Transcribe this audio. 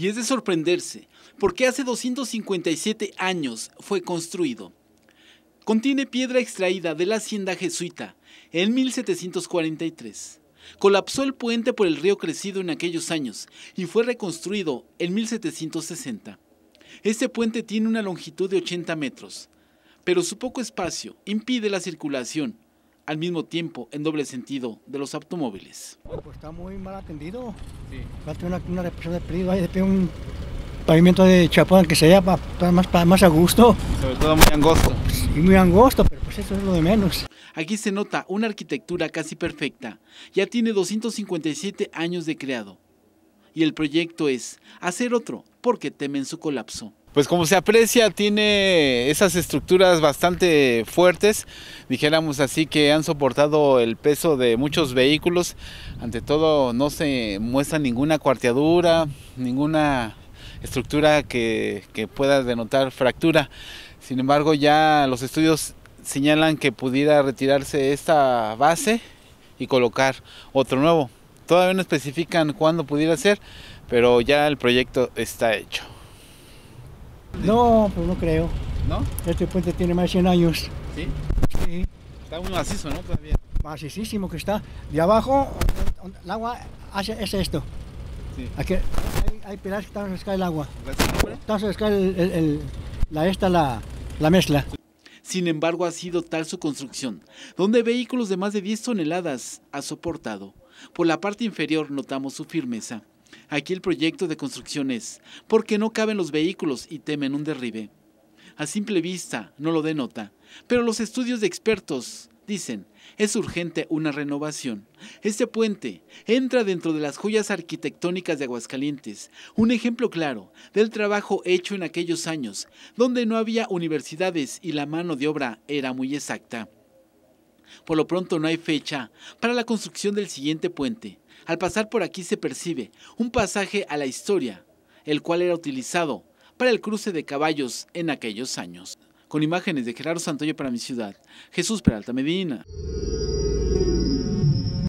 Y es de sorprenderse, porque hace 257 años fue construido. Contiene piedra extraída de la hacienda jesuita en 1743. Colapsó el puente por el río crecido en aquellos años y fue reconstruido en 1760. Este puente tiene una longitud de 80 metros, pero su poco espacio impide la circulación, al mismo tiempo en doble sentido, de los automóviles. Pues está muy mal atendido. Sí. Falta una, una represión de pedido, hay de un pavimento de chapón que sea para, más, para más a gusto. Sobre todo muy angosto. Y muy angosto, pero pues eso es lo de menos. Aquí se nota una arquitectura casi perfecta. Ya tiene 257 años de creado. Y el proyecto es hacer otro, porque temen su colapso. Pues como se aprecia, tiene esas estructuras bastante fuertes, dijéramos así, que han soportado el peso de muchos vehículos. Ante todo, no se muestra ninguna cuarteadura, ninguna estructura que, pueda denotar fractura. Sin embargo, ya los estudios señalan que pudiera retirarse esta base y colocar otro nuevo. Todavía no especifican cuándo pudiera ser, pero ya el proyecto está hecho. No, pues no creo. ¿No? Este puente tiene más de 100 años. ¿Sí? Sí. Está muy macizo, ¿no? Todavía. Macicísimo que está. De abajo, el agua hace, es esto. Sí. Aquí hay, hay pedazos que están a el agua. Están a el, el, el, la, esta, la, la mezcla. Sin embargo, ha sido tal su construcción, donde vehículos de más de 10 toneladas ha soportado. Por la parte inferior notamos su firmeza. Aquí el proyecto de construcción es porque no caben los vehículos y temen un derribe. A simple vista no lo denota, pero los estudios de expertos dicen es urgente una renovación. Este puente entra dentro de las joyas arquitectónicas de Aguascalientes, un ejemplo claro del trabajo hecho en aquellos años, donde no había universidades y la mano de obra era muy exacta. Por lo pronto no hay fecha para la construcción del siguiente puente. Al pasar por aquí se percibe un pasaje a la historia, el cual era utilizado para el cruce de caballos en aquellos años. Con imágenes de Gerardo Santoyo para mi ciudad, Jesús Peralta Medina.